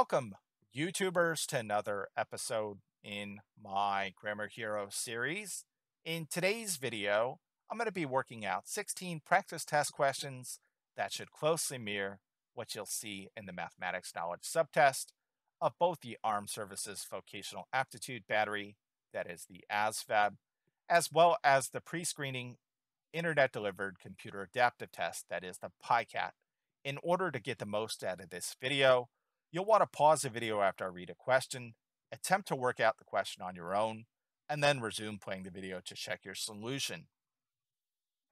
Welcome, YouTubers, to another episode in my Grammar Hero series. In today's video, I'm going to be working out 16 practice test questions that should closely mirror what you'll see in the mathematics knowledge subtest of both the Armed Services Vocational Aptitude Battery, that is the ASVAB, as well as the pre-screening Internet Delivered Computer Adaptive Test, that is the PICAT. In order to get the most out of this video, you'll want to pause the video after I read a question, attempt to work out the question on your own, and then resume playing the video to check your solution.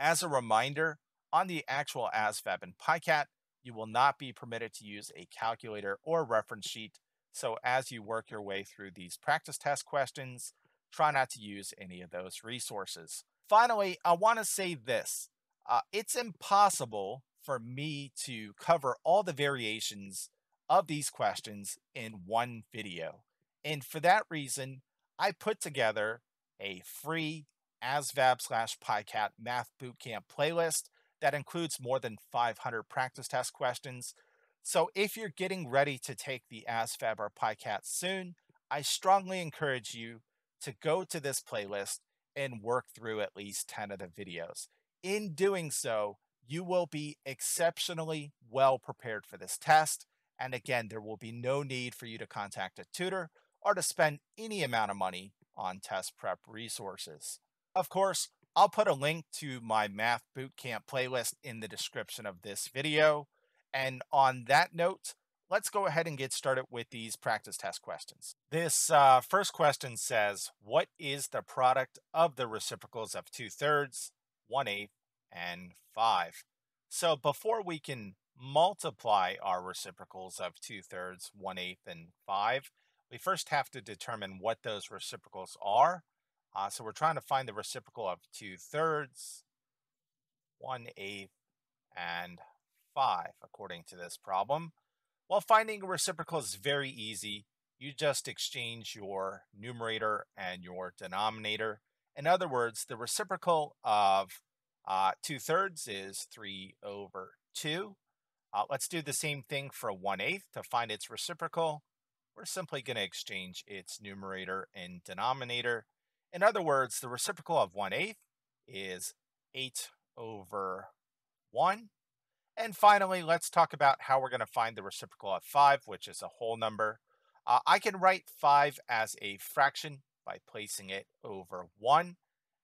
As a reminder, on the actual ASVAB and PICAT, you will not be permitted to use a calculator or reference sheet, so as you work your way through these practice test questions, try not to use any of those resources. Finally, I want to say this. Uh, it's impossible for me to cover all the variations of these questions in one video. And for that reason, I put together a free ASVAB slash PICAT Math Bootcamp playlist that includes more than 500 practice test questions. So if you're getting ready to take the ASVAB or PICAT soon, I strongly encourage you to go to this playlist and work through at least 10 of the videos. In doing so, you will be exceptionally well prepared for this test. And again, there will be no need for you to contact a tutor or to spend any amount of money on test prep resources. Of course, I'll put a link to my Math Bootcamp playlist in the description of this video. And on that note, let's go ahead and get started with these practice test questions. This uh, first question says, what is the product of the reciprocals of 2 thirds, 1 eighth, and 5? So before we can multiply our reciprocals of 2 thirds, 1 eighth, and 5, we first have to determine what those reciprocals are. Uh, so we're trying to find the reciprocal of 2 thirds, 1 eighth, and 5, according to this problem. Well, finding a reciprocal is very easy. You just exchange your numerator and your denominator. In other words, the reciprocal of uh, 2 thirds is 3 over 2. Uh, let's do the same thing for 1 8 to find its reciprocal. We're simply going to exchange its numerator and denominator. In other words, the reciprocal of 1 8 is 8 over 1. And finally, let's talk about how we're going to find the reciprocal of 5, which is a whole number. Uh, I can write 5 as a fraction by placing it over 1.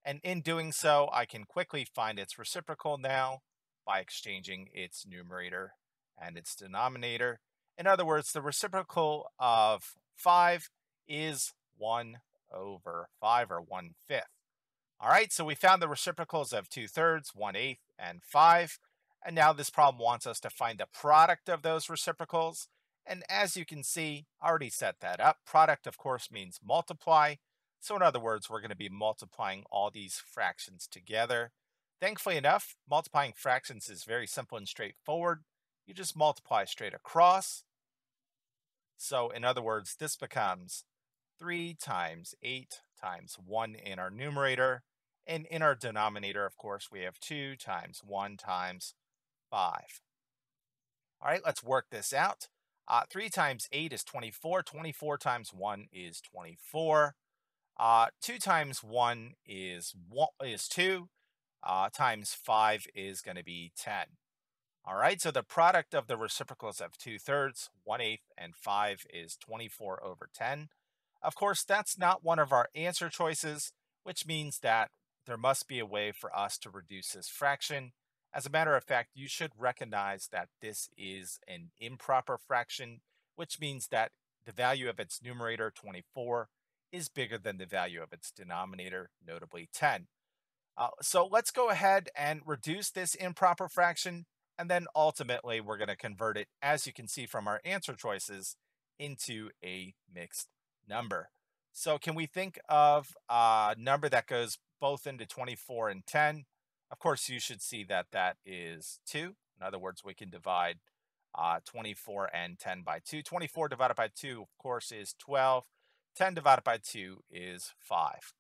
And in doing so, I can quickly find its reciprocal now by exchanging its numerator and its denominator. In other words, the reciprocal of 5 is 1 over 5 or 1 fifth. All right, so we found the reciprocals of 2 thirds, 1 eighth, and 5. And now this problem wants us to find the product of those reciprocals. And as you can see, I already set that up. Product, of course, means multiply. So in other words, we're going to be multiplying all these fractions together. Thankfully enough, multiplying fractions is very simple and straightforward. You just multiply straight across. So in other words, this becomes 3 times 8 times 1 in our numerator. And in our denominator, of course, we have 2 times 1 times 5. All right, let's work this out. Uh, 3 times 8 is 24. 24 times 1 is 24. Uh, 2 times 1 is, one, is 2 uh, times 5 is going to be 10. All right, so the product of the reciprocals of 2 thirds, 1 eighth, and 5 is 24 over 10. Of course, that's not one of our answer choices, which means that there must be a way for us to reduce this fraction. As a matter of fact, you should recognize that this is an improper fraction, which means that the value of its numerator, 24, is bigger than the value of its denominator, notably 10. Uh, so let's go ahead and reduce this improper fraction, and then ultimately we're going to convert it, as you can see from our answer choices, into a mixed number. So can we think of a number that goes both into 24 and 10? Of course, you should see that that is 2. In other words, we can divide uh, 24 and 10 by 2. 24 divided by 2, of course, is 12. 10 divided by 2 is 5.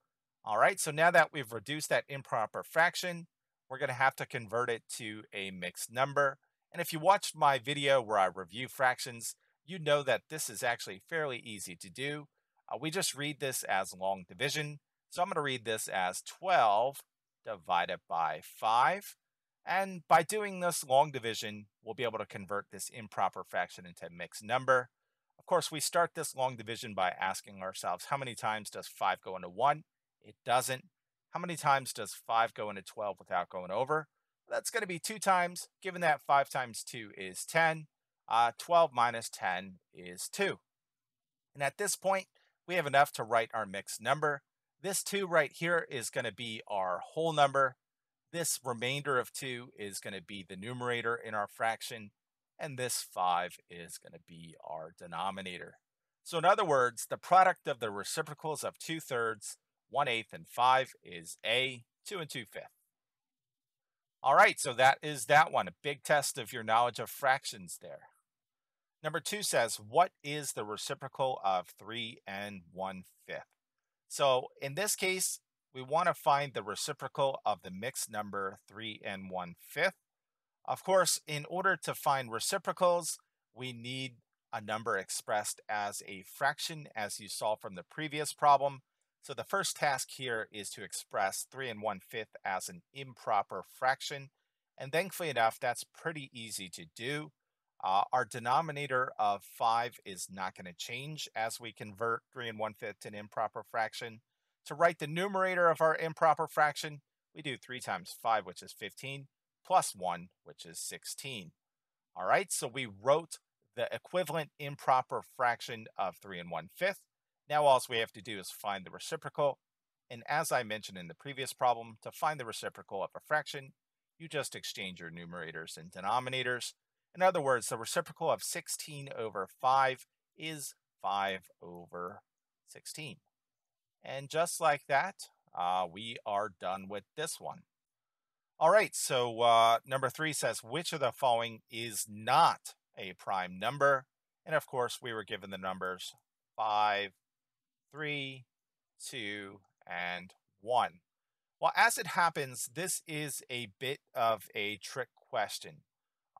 All right, so now that we've reduced that improper fraction, we're going to have to convert it to a mixed number. And if you watched my video where I review fractions, you know that this is actually fairly easy to do. Uh, we just read this as long division. So I'm going to read this as 12 divided by 5. And by doing this long division, we'll be able to convert this improper fraction into a mixed number. Of course, we start this long division by asking ourselves, how many times does 5 go into 1? It doesn't. How many times does 5 go into 12 without going over? That's going to be 2 times. Given that 5 times 2 is 10, uh, 12 minus 10 is 2. And at this point, we have enough to write our mixed number. This 2 right here is going to be our whole number. This remainder of 2 is going to be the numerator in our fraction. And this 5 is going to be our denominator. So in other words, the product of the reciprocals of 2 thirds 1 eighth, and 5 is A, 2 and 2 fifths. All right, so that is that one, a big test of your knowledge of fractions there. Number two says, what is the reciprocal of 3 and 1 fifth? So in this case, we want to find the reciprocal of the mixed number 3 and 1 fifth. Of course, in order to find reciprocals, we need a number expressed as a fraction, as you saw from the previous problem. So the first task here is to express 3 and 1 fifth as an improper fraction. And thankfully enough, that's pretty easy to do. Uh, our denominator of 5 is not going to change as we convert 3 and 1 fifth to an improper fraction. To write the numerator of our improper fraction, we do 3 times 5, which is 15, plus 1, which is 16. All right, so we wrote the equivalent improper fraction of 3 and 1 fifth. Now all we have to do is find the reciprocal. And as I mentioned in the previous problem, to find the reciprocal of a fraction, you just exchange your numerators and denominators. In other words, the reciprocal of 16 over 5 is 5 over 16. And just like that, uh, we are done with this one. All right, so uh, number three says, which of the following is not a prime number? And of course, we were given the numbers 5, three, two, and one. Well, as it happens, this is a bit of a trick question.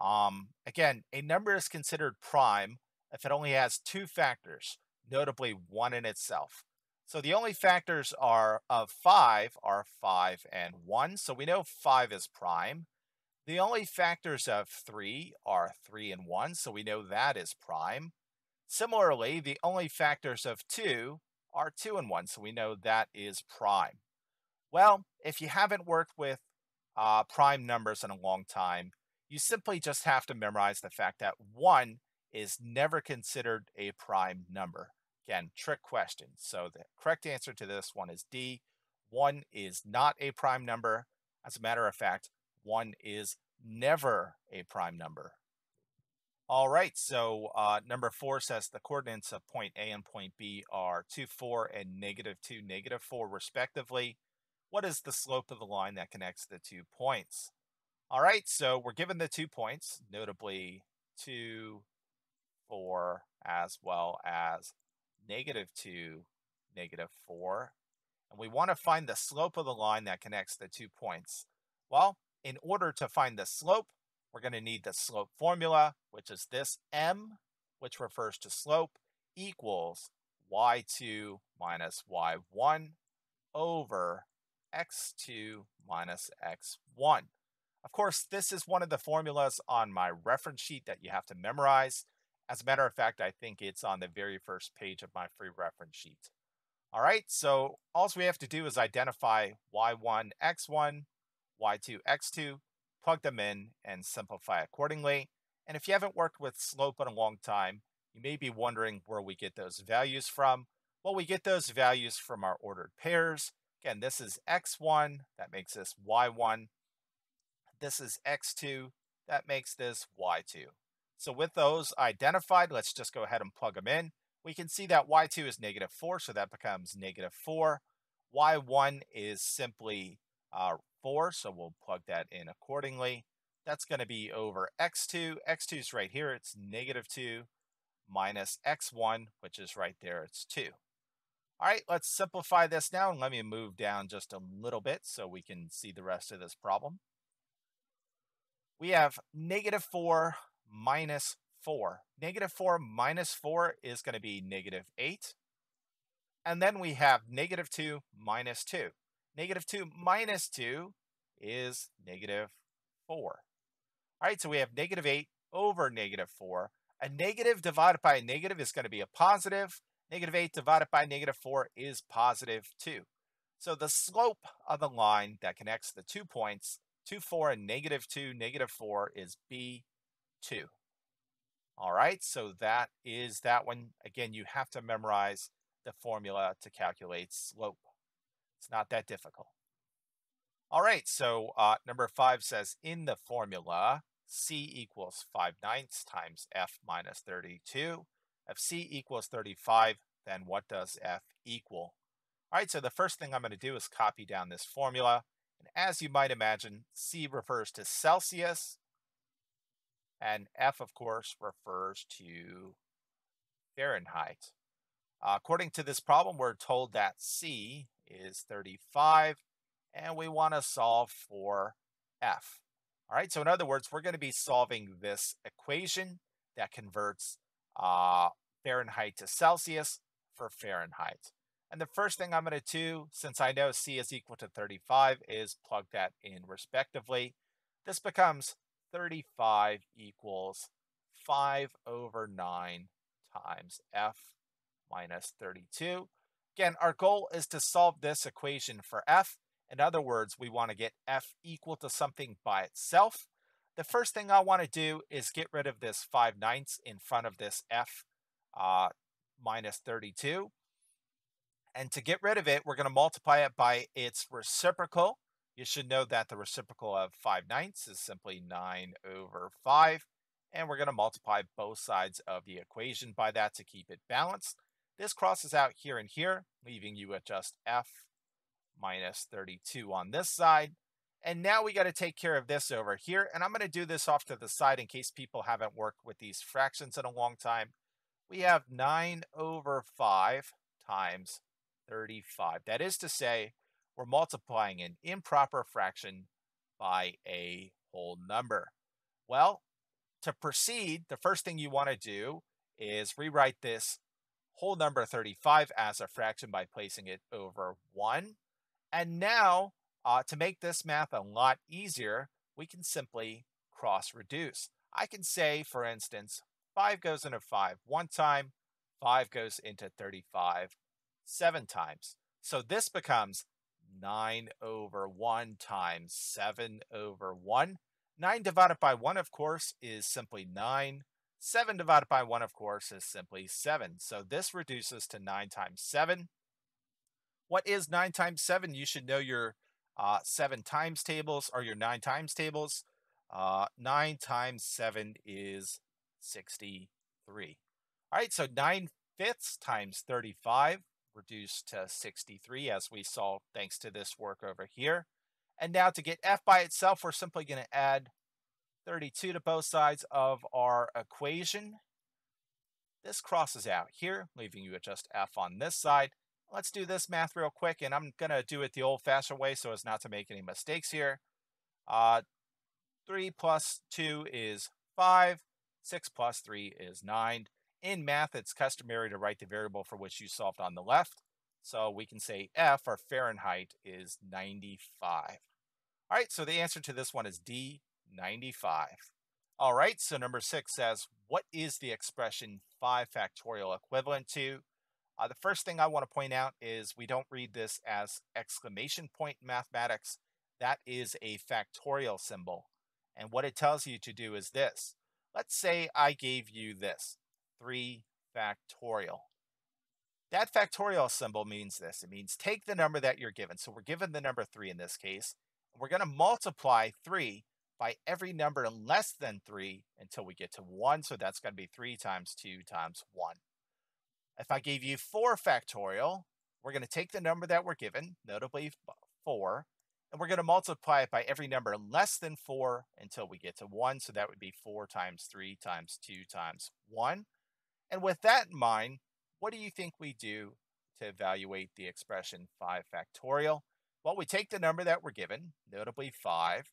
Um, again, a number is considered prime if it only has two factors, notably one in itself. So the only factors are of 5 are 5 and 1, so we know 5 is prime. The only factors of 3 are 3 and 1, so we know that is prime. Similarly, the only factors of 2 are 2 and 1, so we know that is prime. Well, if you haven't worked with uh, prime numbers in a long time, you simply just have to memorize the fact that 1 is never considered a prime number. Again, trick question. So the correct answer to this one is D. 1 is not a prime number. As a matter of fact, 1 is never a prime number. All right, so uh, number four says the coordinates of point A and point B are 2, 4, and negative 2, negative 4, respectively. What is the slope of the line that connects the two points? All right, so we're given the two points, notably 2, 4, as well as negative 2, negative 4. And we want to find the slope of the line that connects the two points. Well, in order to find the slope, we're going to need the slope formula, which is this m, which refers to slope, equals y2 minus y1 over x2 minus x1. Of course, this is one of the formulas on my reference sheet that you have to memorize. As a matter of fact, I think it's on the very first page of my free reference sheet. All right, so all we have to do is identify y1, x1, y2, x2, plug them in, and simplify accordingly. And if you haven't worked with slope in a long time, you may be wondering where we get those values from. Well, we get those values from our ordered pairs. Again, this is x1, that makes this y1. This is x2, that makes this y2. So with those identified, let's just go ahead and plug them in. We can see that y2 is negative 4, so that becomes negative 4. y1 is simply uh, 4, so we'll plug that in accordingly. That's going to be over x2. x2 is right here, it's negative 2 minus x1, which is right there, it's 2. All right, let's simplify this now and let me move down just a little bit so we can see the rest of this problem. We have negative 4 minus 4. Negative 4 minus 4 is going to be negative 8. And then we have negative 2 minus 2. Negative 2 minus 2 is negative 4. All right, so we have negative 8 over negative 4. A negative divided by a negative is going to be a positive. Negative 8 divided by negative 4 is positive 2. So the slope of the line that connects the two points, 2, 4 and negative 2, negative 4 is B2. All right, so that is that one. Again, you have to memorize the formula to calculate slope. It's not that difficult. All right, so uh, number five says in the formula, C equals 5 ninths times F minus 32. If C equals 35, then what does F equal? All right, so the first thing I'm going to do is copy down this formula. And as you might imagine, C refers to Celsius, and F, of course, refers to Fahrenheit. Uh, according to this problem, we're told that C is 35, and we want to solve for F. All right, so in other words, we're going to be solving this equation that converts uh, Fahrenheit to Celsius for Fahrenheit. And the first thing I'm going to do, since I know C is equal to 35, is plug that in respectively. This becomes 35 equals 5 over 9 times F minus 32. Again, our goal is to solve this equation for F. In other words, we want to get F equal to something by itself. The first thing I want to do is get rid of this 5 ninths in front of this F uh, minus 32. And to get rid of it, we're going to multiply it by its reciprocal. You should know that the reciprocal of 5 ninths is simply 9 over 5. And we're going to multiply both sides of the equation by that to keep it balanced. This crosses out here and here, leaving you at just f minus 32 on this side. And now we got to take care of this over here. And I'm going to do this off to the side in case people haven't worked with these fractions in a long time. We have 9 over 5 times 35. That is to say, we're multiplying an improper fraction by a whole number. Well, to proceed, the first thing you want to do is rewrite this whole number 35 as a fraction by placing it over 1. And now, uh, to make this math a lot easier, we can simply cross reduce. I can say, for instance, 5 goes into 5 one time, 5 goes into 35 seven times. So this becomes 9 over 1 times 7 over 1. 9 divided by 1, of course, is simply 9. 7 divided by 1, of course, is simply 7. So this reduces to 9 times 7. What is 9 times 7? You should know your uh, 7 times tables or your 9 times tables. Uh, 9 times 7 is 63. All right, so 9 fifths times 35 reduced to 63 as we saw thanks to this work over here. And now to get f by itself, we're simply going to add 32 to both sides of our equation. This crosses out here, leaving you at just f on this side. Let's do this math real quick, and I'm going to do it the old-fashioned way so as not to make any mistakes here. Uh, 3 plus 2 is 5. 6 plus 3 is 9. In math, it's customary to write the variable for which you solved on the left. So we can say F, or Fahrenheit, is 95. All right, so the answer to this one is D, 95. All right, so number six says, what is the expression 5 factorial equivalent to? Uh, the first thing I want to point out is we don't read this as exclamation point in mathematics. That is a factorial symbol. And what it tells you to do is this. Let's say I gave you this. 3 factorial. That factorial symbol means this. It means take the number that you're given. So we're given the number 3 in this case. We're going to multiply 3 by every number less than 3 until we get to 1. So that's going to be 3 times 2 times 1. If I gave you 4 factorial, we're going to take the number that we're given, notably 4, and we're going to multiply it by every number less than 4 until we get to 1. So that would be 4 times 3 times 2 times 1. And with that in mind, what do you think we do to evaluate the expression 5 factorial? Well, we take the number that we're given, notably 5,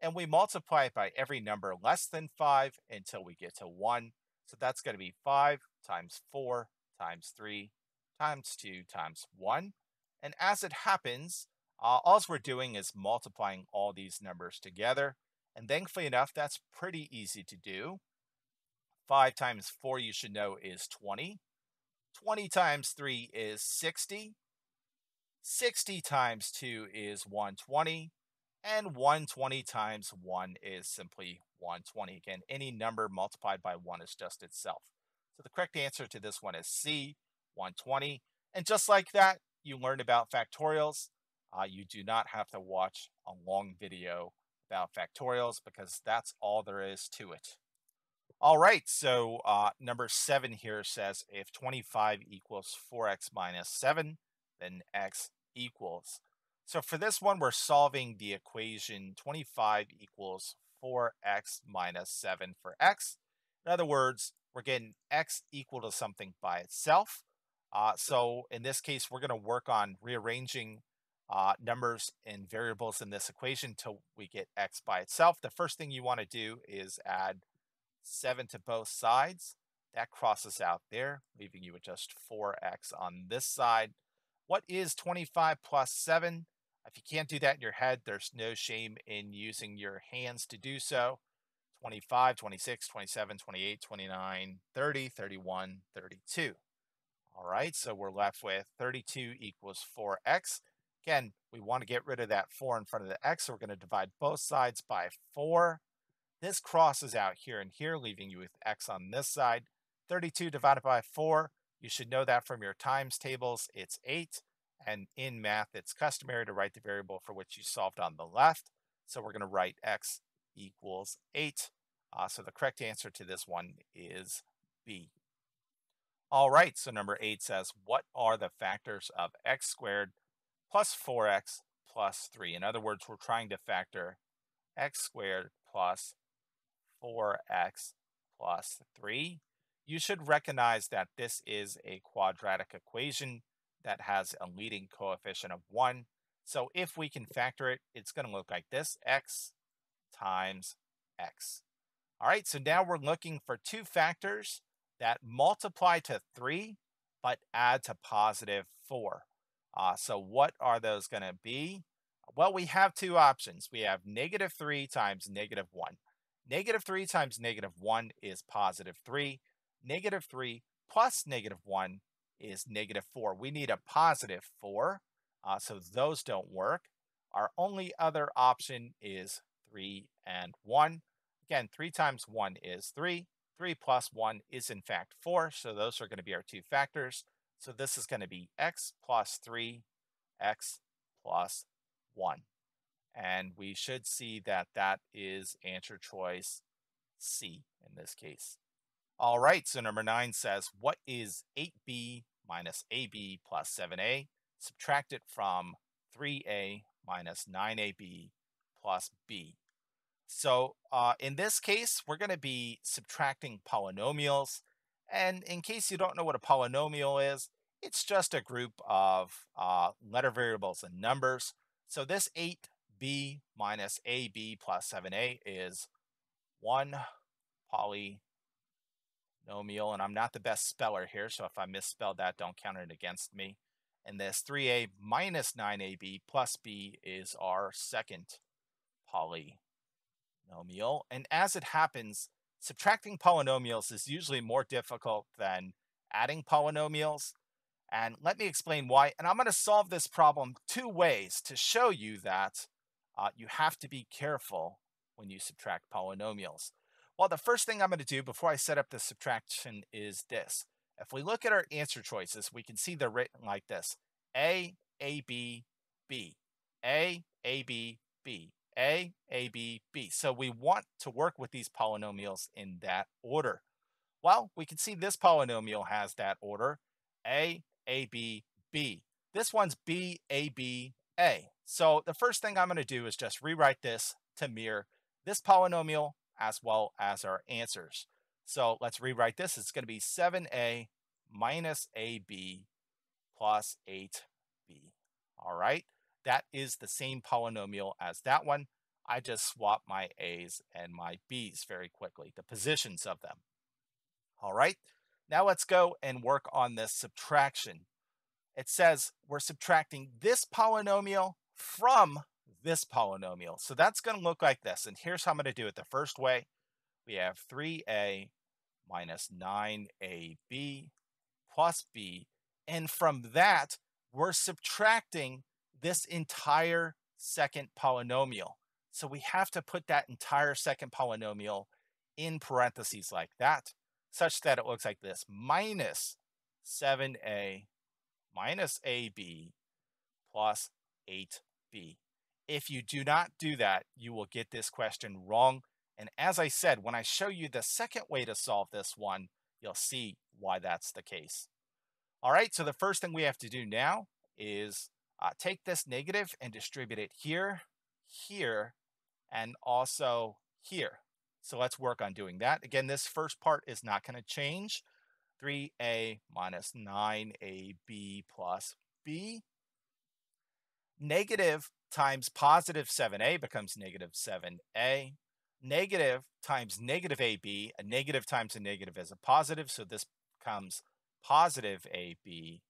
and we multiply it by every number less than 5 until we get to 1. So that's going to be 5 times 4 times 3 times 2 times 1. And as it happens, uh, all we're doing is multiplying all these numbers together. And thankfully enough, that's pretty easy to do. 5 times 4, you should know, is 20. 20 times 3 is 60. 60 times 2 is 120. And 120 times 1 is simply 120. Again, any number multiplied by 1 is just itself. So the correct answer to this one is C, 120. And just like that, you learned about factorials. Uh, you do not have to watch a long video about factorials because that's all there is to it. All right, so uh, number seven here says if 25 equals 4x minus 7, then x equals. So for this one, we're solving the equation 25 equals 4x minus 7 for x. In other words, we're getting x equal to something by itself. Uh, so in this case, we're going to work on rearranging uh, numbers and variables in this equation until we get x by itself. The first thing you want to do is add 7 to both sides. That crosses out there, leaving you with just 4x on this side. What is 25 plus 7? If you can't do that in your head, there's no shame in using your hands to do so. 25, 26, 27, 28, 29, 30, 31, 32. All right, so we're left with 32 equals 4x. Again, we want to get rid of that 4 in front of the x, so we're going to divide both sides by 4. This crosses out here and here, leaving you with x on this side. 32 divided by 4, you should know that from your times tables, it's 8. And in math, it's customary to write the variable for which you solved on the left. So we're going to write x equals 8. Uh, so the correct answer to this one is B. All right, so number 8 says, what are the factors of x squared plus 4x plus 3? In other words, we're trying to factor x squared plus 4x plus 3. You should recognize that this is a quadratic equation that has a leading coefficient of 1. So if we can factor it, it's going to look like this, x times x. All right, so now we're looking for two factors that multiply to 3 but add to positive 4. Uh, so what are those going to be? Well, we have two options. We have negative 3 times negative 1. Negative 3 times negative 1 is positive 3. Negative 3 plus negative 1 is negative 4. We need a positive 4, uh, so those don't work. Our only other option is 3 and 1. Again, 3 times 1 is 3. 3 plus 1 is in fact 4, so those are going to be our two factors. So this is going to be x plus 3, x plus 1. And we should see that that is answer choice C in this case. All right, so number 9 says, what is 8b minus AB plus 7A, subtract it from 3A minus 9AB plus B. So uh, in this case, we're going to be subtracting polynomials. And in case you don't know what a polynomial is, it's just a group of uh, letter variables and numbers. So this 8b minus ab plus 7a is one poly nomial, and I'm not the best speller here, so if I misspelled that, don't count it against me. And this 3a minus 9ab plus b is our second polynomial. And as it happens, subtracting polynomials is usually more difficult than adding polynomials. And let me explain why. And I'm going to solve this problem two ways to show you that uh, you have to be careful when you subtract polynomials. Well, the first thing I'm going to do before I set up the subtraction is this. If we look at our answer choices, we can see they're written like this. A, A, B, B. A, A, B, B. A, A, B, B. So we want to work with these polynomials in that order. Well, we can see this polynomial has that order. A, A, B, B. This one's B, A, B, A. So the first thing I'm going to do is just rewrite this to mirror this polynomial as well as our answers. So let's rewrite this. It's going to be 7a minus ab plus 8b. All right, that is the same polynomial as that one. I just swap my a's and my b's very quickly, the positions of them. All right, now let's go and work on this subtraction. It says we're subtracting this polynomial from this polynomial. So that's going to look like this. And here's how I'm going to do it the first way. We have 3a minus 9ab plus b. And from that, we're subtracting this entire second polynomial. So we have to put that entire second polynomial in parentheses like that, such that it looks like this, minus 7a minus ab plus 8b. If you do not do that, you will get this question wrong. And as I said, when I show you the second way to solve this one, you'll see why that's the case. All right, so the first thing we have to do now is uh, take this negative and distribute it here, here, and also here. So let's work on doing that. Again, this first part is not going to change. 3a minus 9ab plus b. Negative times positive 7a becomes negative 7a. Negative times negative ab, a negative times a negative is a positive, so this becomes positive ab.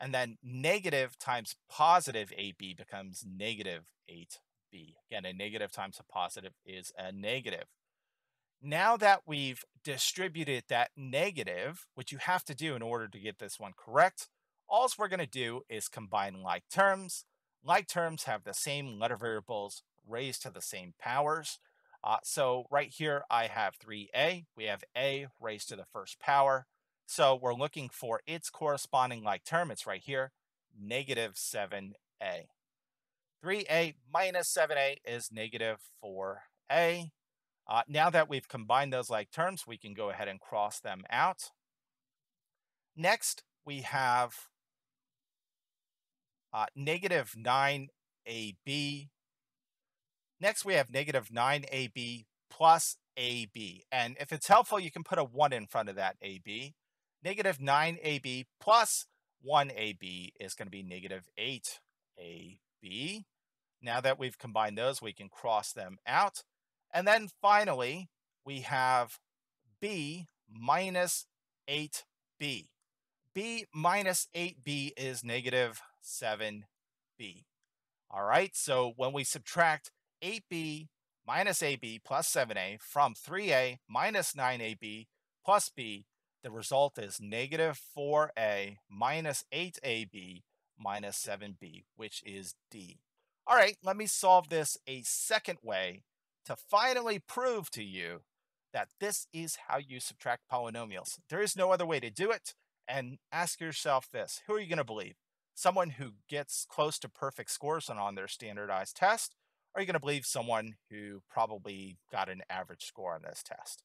And then negative times positive ab becomes negative 8b. Again, a negative times a positive is a negative. Now that we've distributed that negative, which you have to do in order to get this one correct, all we're going to do is combine like terms. Like terms have the same letter variables raised to the same powers. Uh, so right here, I have 3a. We have a raised to the first power. So we're looking for its corresponding like term. It's right here, negative 7a. 3a minus 7a is negative 4a. Uh, now that we've combined those like terms, we can go ahead and cross them out. Next, we have uh, negative 9ab. Next, we have negative 9ab plus ab. And if it's helpful, you can put a 1 in front of that ab. Negative 9ab plus 1ab is going to be negative 8ab. Now that we've combined those, we can cross them out. And then finally, we have b minus 8b. b minus 8b is negative 7b. All right, so when we subtract 8b minus ab plus 7a from 3a minus 9ab plus b, the result is negative 4a minus 8ab minus 7b, which is d. All right, let me solve this a second way to finally prove to you that this is how you subtract polynomials. There is no other way to do it. And ask yourself this who are you going to believe? Someone who gets close to perfect scores on, on their standardized test, or are you going to believe someone who probably got an average score on this test?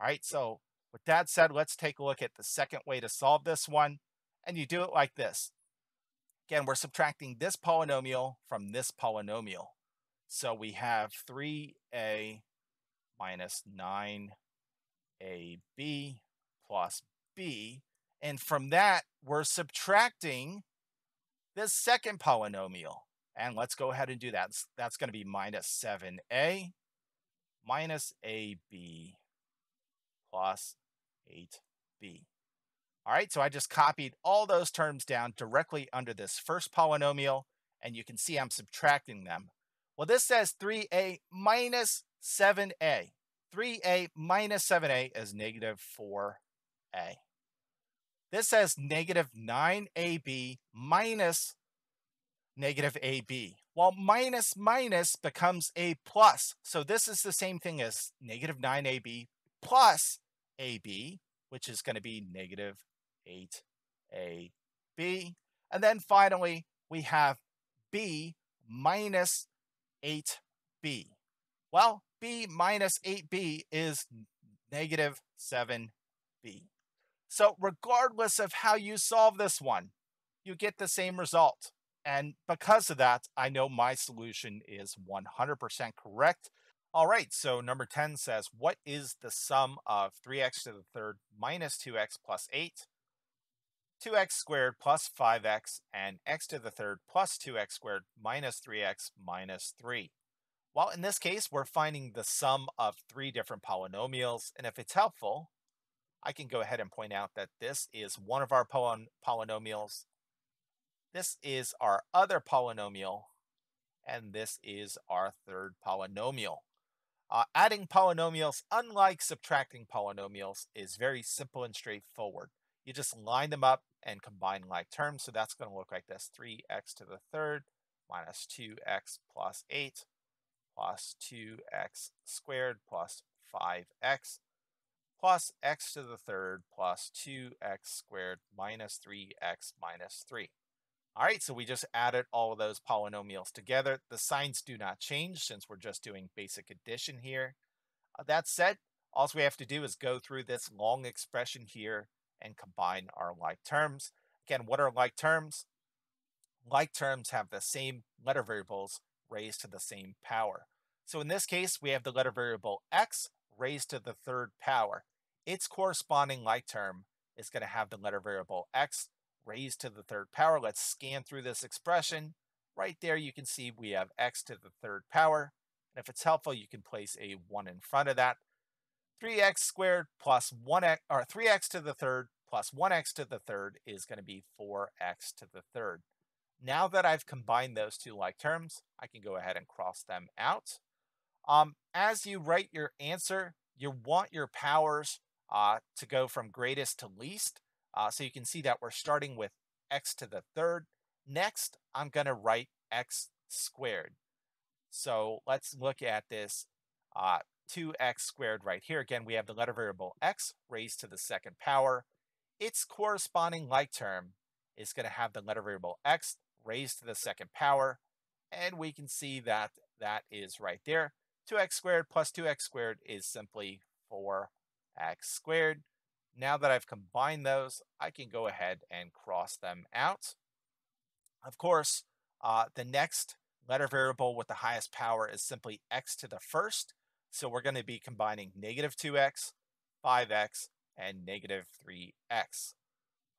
All right, so with that said, let's take a look at the second way to solve this one. And you do it like this. Again, we're subtracting this polynomial from this polynomial. So we have 3a minus 9ab plus b. And from that, we're subtracting this second polynomial. And let's go ahead and do that. That's going to be minus 7a minus ab plus 8b. All right, so I just copied all those terms down directly under this first polynomial, and you can see I'm subtracting them. Well, this says 3a minus 7a. 3a minus 7a is negative 4a. This says negative 9ab minus negative ab. Well, minus minus becomes a plus. So this is the same thing as negative 9ab plus ab, which is going to be negative 8ab. And then finally, we have b minus 8b. Well, b minus 8b is negative 7b. So regardless of how you solve this one, you get the same result. And because of that, I know my solution is 100% correct. All right, so number 10 says, what is the sum of 3x to the third minus 2x plus 8, 2x squared plus 5x, and x to the third plus 2x squared minus 3x minus 3? Well, in this case, we're finding the sum of three different polynomials, and if it's helpful, I can go ahead and point out that this is one of our polynomials. This is our other polynomial, and this is our third polynomial. Uh, adding polynomials, unlike subtracting polynomials, is very simple and straightforward. You just line them up and combine like terms. So that's going to look like this 3x to the third minus 2x plus 8 plus 2x squared plus 5x plus x to the third plus 2x squared minus 3x minus 3. All right, so we just added all of those polynomials together. The signs do not change since we're just doing basic addition here. Uh, that said, all we have to do is go through this long expression here and combine our like terms. Again, what are like terms? Like terms have the same letter variables raised to the same power. So in this case, we have the letter variable x raised to the third power. Its corresponding like term is going to have the letter variable x raised to the third power. Let's scan through this expression. Right there, you can see we have x to the third power. And if it's helpful, you can place a 1 in front of that. 3x squared plus 1x, or 3x to the third plus 1x to the third is going to be 4x to the third. Now that I've combined those two like terms, I can go ahead and cross them out. Um, as you write your answer, you want your powers uh, to go from greatest to least. Uh, so you can see that we're starting with x to the third. Next, I'm going to write x squared. So let's look at this uh, 2x squared right here. Again, we have the letter variable x raised to the second power. Its corresponding like term is going to have the letter variable x raised to the second power. And we can see that that is right there. 2x squared plus 2x squared is simply 4x squared. Now that I've combined those, I can go ahead and cross them out. Of course, uh, the next letter variable with the highest power is simply x to the first. So we're going to be combining negative 2x, 5x, and negative 3x.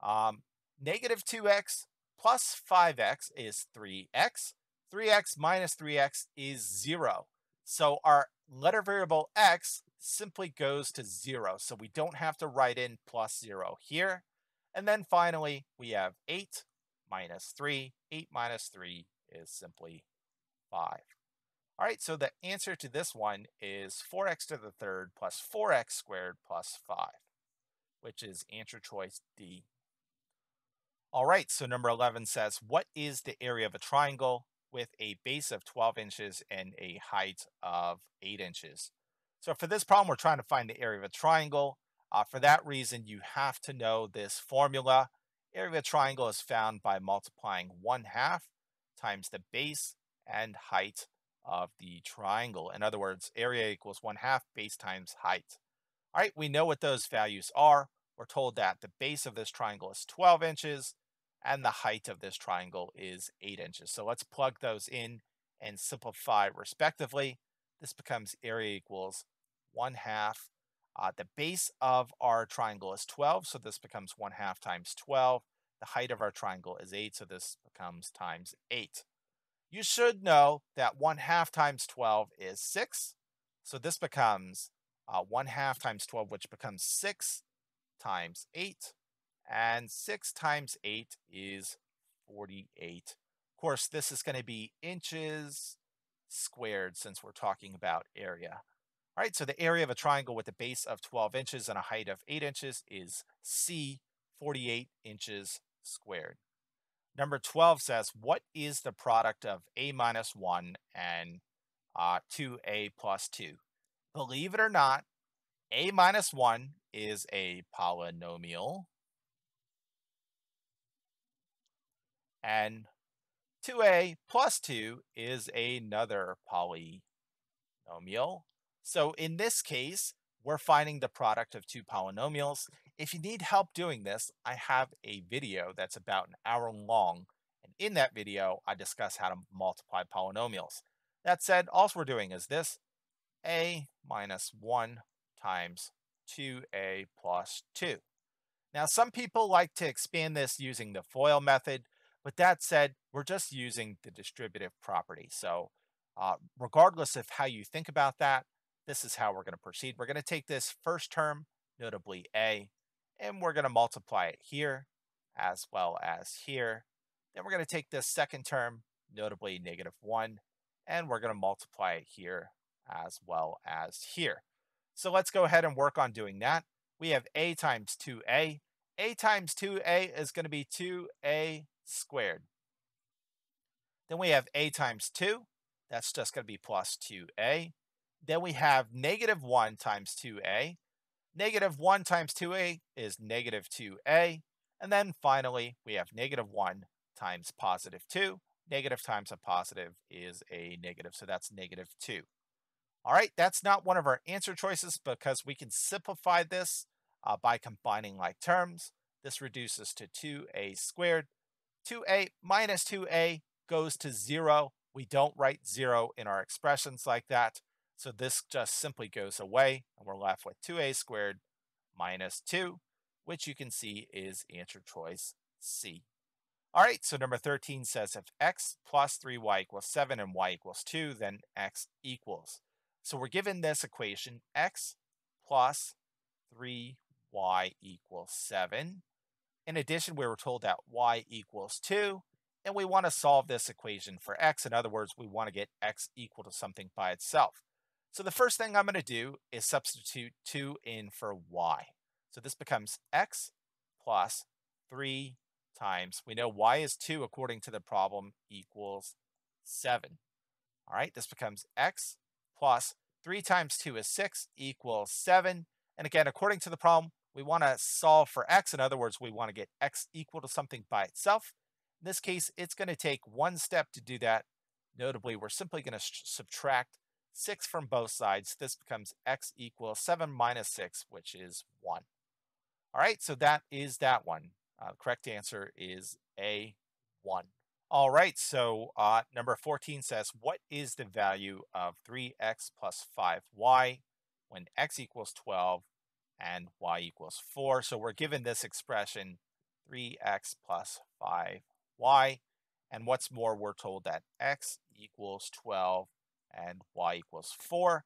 Um, negative 2x plus 5x is 3x. 3x minus 3x is 0. So our letter variable x simply goes to 0. So we don't have to write in plus 0 here. And then finally, we have 8 minus 3. 8 minus 3 is simply 5. All right, so the answer to this one is 4x to the third plus 4x squared plus 5, which is answer choice D. All right, so number 11 says, what is the area of a triangle with a base of 12 inches and a height of 8 inches? So for this problem, we're trying to find the area of a triangle. Uh, for that reason, you have to know this formula. Area of a triangle is found by multiplying 1 half times the base and height of the triangle. In other words, area equals 1 half base times height. All right, we know what those values are. We're told that the base of this triangle is 12 inches and the height of this triangle is 8 inches. So let's plug those in and simplify respectively. This becomes area equals 1 half. Uh, the base of our triangle is 12, so this becomes 1 half times 12. The height of our triangle is 8, so this becomes times 8. You should know that 1 half times 12 is 6, so this becomes uh, 1 half times 12, which becomes 6 times 8, and 6 times 8 is 48. Of course, this is going to be inches squared since we're talking about area. All right, so the area of a triangle with a base of 12 inches and a height of 8 inches is C, 48 inches squared. Number 12 says, what is the product of a minus 1 and uh, 2a plus 2? Believe it or not, a minus 1 is a polynomial. And 2a plus 2 is another polynomial. So in this case, we're finding the product of two polynomials. If you need help doing this, I have a video that's about an hour long. And in that video, I discuss how to multiply polynomials. That said, all we're doing is this, a minus 1 times 2a plus 2. Now, some people like to expand this using the FOIL method, but that said, we're just using the distributive property. So uh, regardless of how you think about that, this is how we're going to proceed. We're going to take this first term, notably a, and we're going to multiply it here as well as here. Then we're going to take this second term, notably negative 1, and we're going to multiply it here as well as here. So let's go ahead and work on doing that. We have a times 2a. a times 2a is going to be 2a squared. Then we have a times 2. That's just going to be plus 2a. Then we have negative 1 times 2a. Negative 1 times 2a is negative 2a. And then finally, we have negative 1 times positive 2. Negative times a positive is a negative, so that's negative 2. All right, that's not one of our answer choices because we can simplify this uh, by combining like terms. This reduces to 2a squared. 2a minus 2a goes to 0. We don't write 0 in our expressions like that. So this just simply goes away, and we're left with 2a squared minus 2, which you can see is answer choice C. All right, so number 13 says if x plus 3y equals 7 and y equals 2, then x equals. So we're given this equation, x plus 3y equals 7. In addition, we were told that y equals 2, and we want to solve this equation for x. In other words, we want to get x equal to something by itself. So the first thing I'm going to do is substitute 2 in for y. So this becomes x plus 3 times, we know y is 2 according to the problem, equals 7. All right, this becomes x plus 3 times 2 is 6 equals 7. And again, according to the problem, we want to solve for x. In other words, we want to get x equal to something by itself. In this case, it's going to take one step to do that. Notably, we're simply going to subtract 6 from both sides. This becomes x equals 7 minus 6, which is 1. All right, so that is that one. Uh, correct answer is A1. All right, so uh, number 14 says, what is the value of 3x plus 5y when x equals 12 and y equals 4? So we're given this expression, 3x plus 5y. And what's more, we're told that x equals 12 and y equals 4.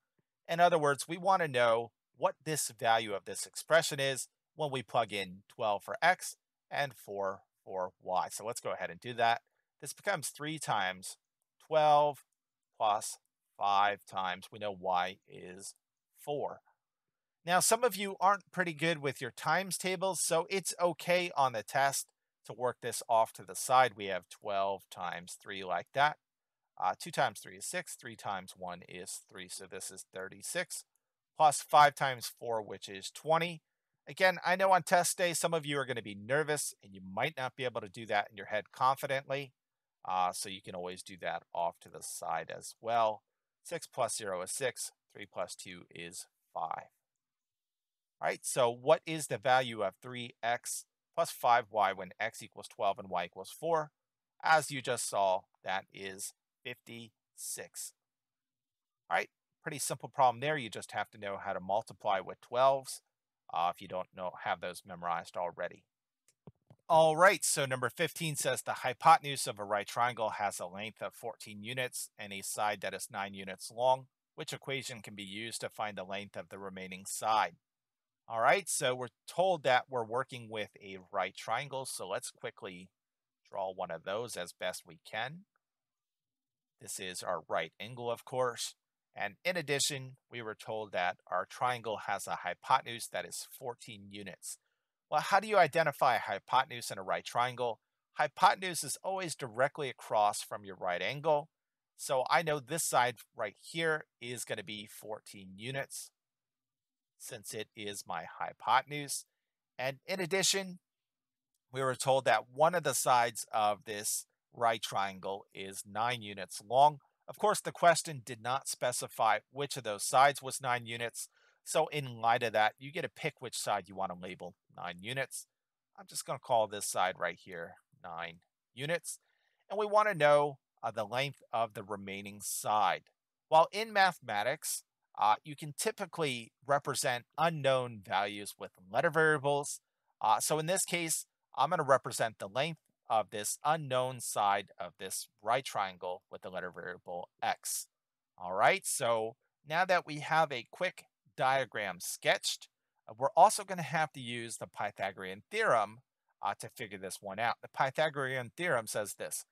In other words, we want to know what this value of this expression is when we plug in 12 for x and 4 for y. So let's go ahead and do that. This becomes 3 times 12 plus 5 times, we know y is 4. Now, some of you aren't pretty good with your times tables, so it's okay on the test to work this off to the side. We have 12 times 3 like that. Uh, 2 times 3 is 6, 3 times 1 is 3, so this is 36, plus 5 times 4, which is 20. Again, I know on test day, some of you are going to be nervous, and you might not be able to do that in your head confidently. Uh, so you can always do that off to the side as well. 6 plus 0 is 6. 3 plus 2 is 5. All right, so what is the value of 3x plus 5y when x equals 12 and y equals 4? As you just saw, that is 56. All right, pretty simple problem there. You just have to know how to multiply with 12s uh, if you don't know have those memorized already. All right, so number 15 says the hypotenuse of a right triangle has a length of 14 units and a side that is 9 units long. Which equation can be used to find the length of the remaining side? All right, so we're told that we're working with a right triangle, so let's quickly draw one of those as best we can. This is our right angle, of course. And in addition, we were told that our triangle has a hypotenuse that is 14 units. Well, how do you identify a hypotenuse in a right triangle? Hypotenuse is always directly across from your right angle. So I know this side right here is going to be 14 units since it is my hypotenuse. And in addition, we were told that one of the sides of this right triangle is 9 units long. Of course, the question did not specify which of those sides was 9 units, so in light of that, you get to pick which side you want to label 9 units. I'm just going to call this side right here 9 units. And we want to know uh, the length of the remaining side. While in mathematics, uh, you can typically represent unknown values with letter variables. Uh, so in this case, I'm going to represent the length of this unknown side of this right triangle with the letter variable x. All right, so now that we have a quick diagram sketched, Uh, we're also going to have to use the Pythagorean theorem uh, to figure this one out. The Pythagorean theorem says this,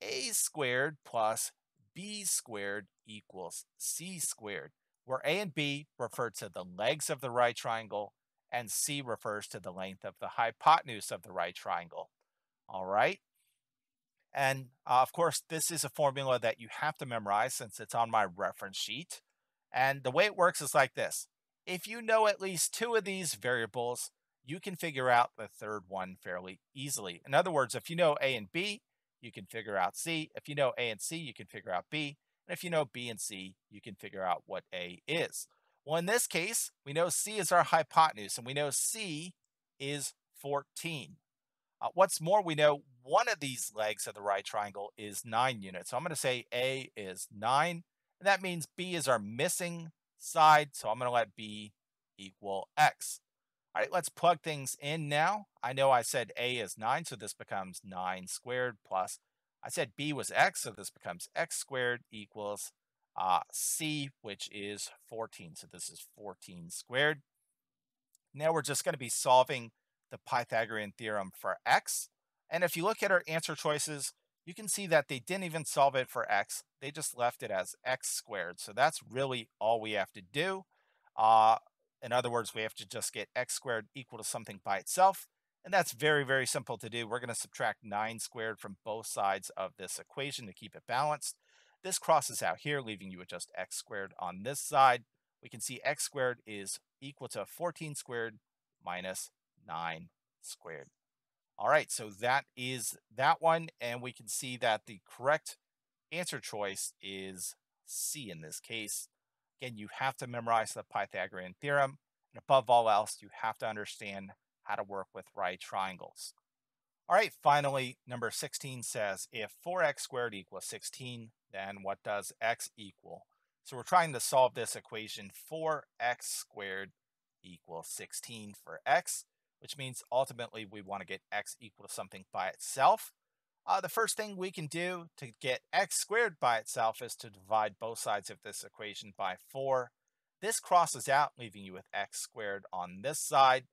a squared plus b squared equals c squared, where a and b refer to the legs of the right triangle and c refers to the length of the hypotenuse of the right triangle. All right. And uh, of course, this is a formula that you have to memorize since it's on my reference sheet. And the way it works is like this. If you know at least two of these variables, you can figure out the third one fairly easily. In other words, if you know A and B, you can figure out C. If you know A and C, you can figure out B. And if you know B and C, you can figure out what A is. Well, in this case, we know C is our hypotenuse, and we know C is 14. Uh, what's more, we know one of these legs of the right triangle is 9 units. So I'm going to say A is 9, and that means B is our missing side, so I'm going to let B equal X. All right, let's plug things in now. I know I said A is 9, so this becomes 9 squared plus, I said B was X, so this becomes X squared equals uh, C, which is 14. So this is 14 squared. Now we're just going to be solving the Pythagorean theorem for X. And if you look at our answer choices, you can see that they didn't even solve it for X. They just left it as X squared. So that's really all we have to do. Uh, in other words, we have to just get x squared equal to something by itself. And that's very, very simple to do. We're going to subtract 9 squared from both sides of this equation to keep it balanced. This crosses out here, leaving you with just x squared on this side. We can see x squared is equal to 14 squared minus 9 squared. All right, so that is that one. And we can see that the correct answer choice is C in this case. Again, you have to memorize the Pythagorean theorem. And above all else, you have to understand how to work with right triangles. All right, finally, number 16 says, if 4x squared equals 16, then what does x equal? So we're trying to solve this equation 4x squared equals 16 for x, which means ultimately we want to get x equal to something by itself. Uh, the first thing we can do to get x squared by itself is to divide both sides of this equation by 4. This crosses out, leaving you with x squared on this side.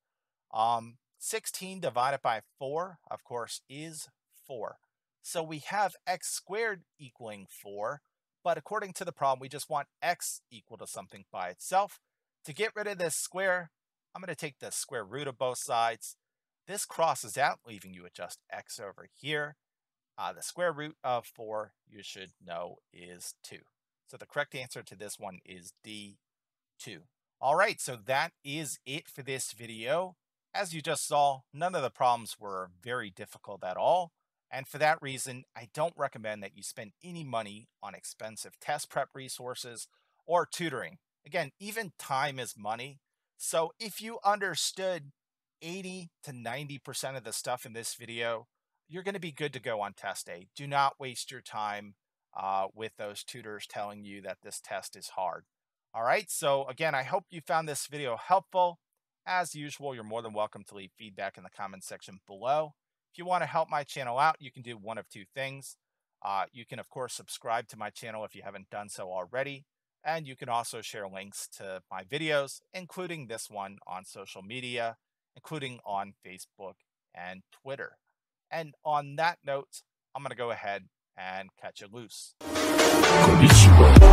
Um, 16 divided by 4, of course, is 4. So we have x squared equaling 4, but according to the problem, we just want x equal to something by itself. To get rid of this square, I'm going to take the square root of both sides. This crosses out, leaving you with just x over here. Uh, the square root of 4, you should know, is 2. So the correct answer to this one is D, 2. All right, so that is it for this video. As you just saw, none of the problems were very difficult at all. And for that reason, I don't recommend that you spend any money on expensive test prep resources or tutoring. Again, even time is money. So if you understood 80 to 90% of the stuff in this video, you're going to be good to go on test day. Do not waste your time uh, with those tutors telling you that this test is hard. All right, so again, I hope you found this video helpful. As usual, you're more than welcome to leave feedback in the comment section below. If you want to help my channel out, you can do one of two things. Uh, you can, of course, subscribe to my channel if you haven't done so already. And you can also share links to my videos, including this one on social media, including on Facebook and Twitter. And on that note, I'm going to go ahead and catch you loose. Konnichiwa.